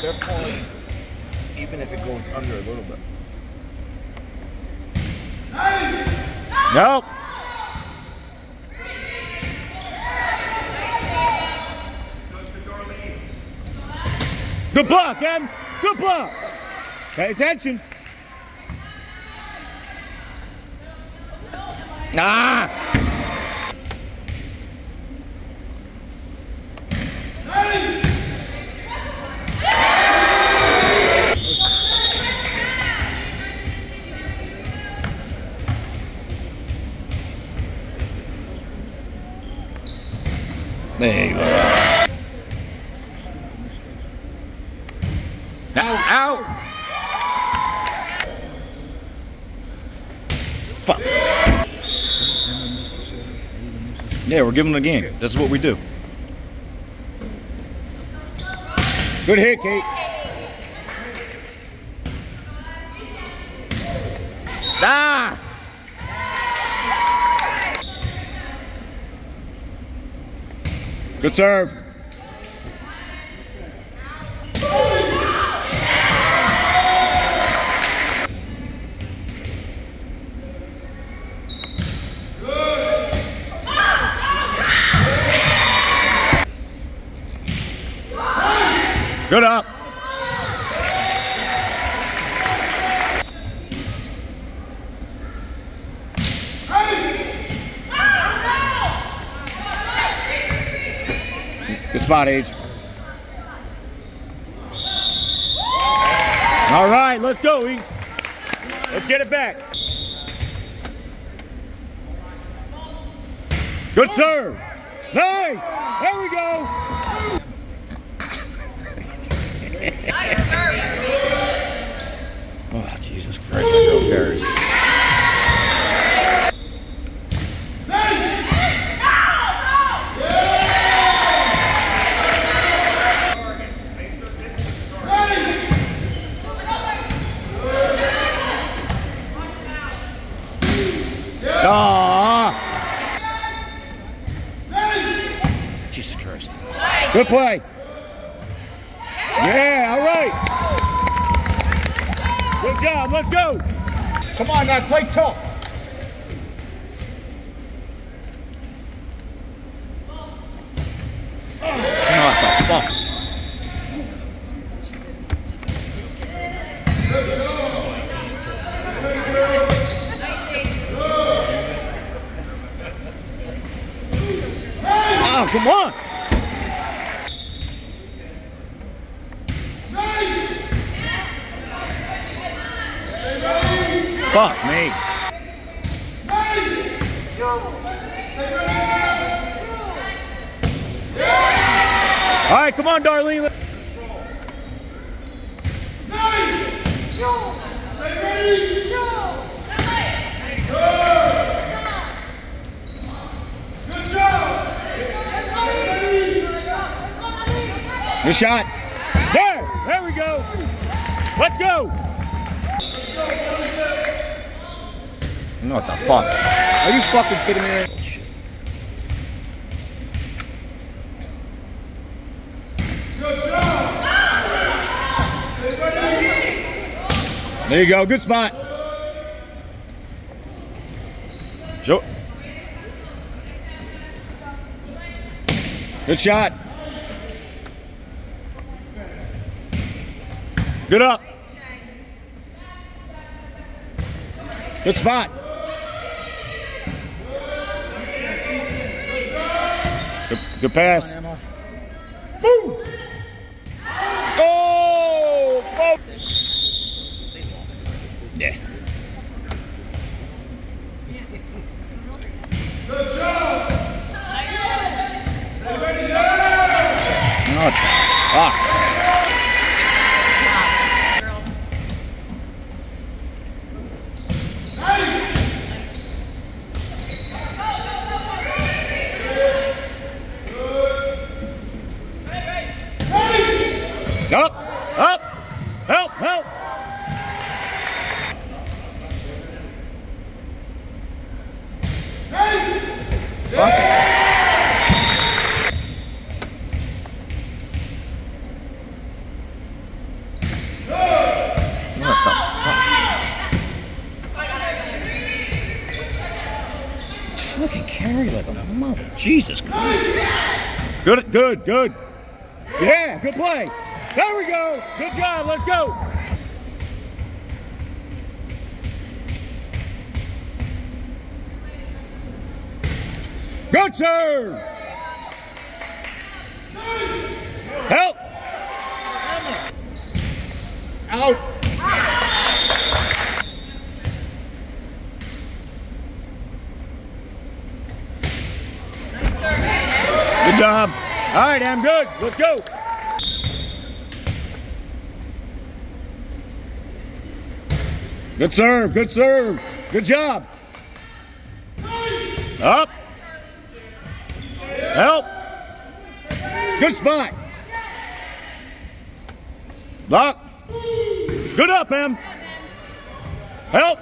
they're calling even if it goes under a little bit. Nope. Good block, Em. Good block. Pay attention. Ah! There you go. Out. Fuck. Yeah, we're giving them a game. This is what we do. Good hit, Kate. Ah! Good serve. Good up. Spot, Age. All right, let's go, East. Let's get it back. Good serve. Nice. There we go. Oh, Jesus Christ, that girl carries. Ah! Jesus Christ. Good play. Yeah, all right. Good job. Let's go. Come on now, play tough. Oh, come on. Fuck me. All right, come on, Darlene. Good shot. There. There we go. Let's go. What the fuck? Are you fucking kidding me? Shit. There you go. Good spot. Sure. Good shot. Good up. Good spot. Good, good pass. Boom! Oh! oh. Yeah. What oh, the fuck? Up, up, help, help. Yeah. What? what the fuck? Fucking carry like a mother. Jesus Christ. Good, good, good. Yeah, good play. There we go. Good job. Let's go. Good serve. Help. Out. Good job. All right, I'm good. Let's go. Good serve. Good serve. Good job. Up. Help. Good spot. Lock. Good up, Em. Help.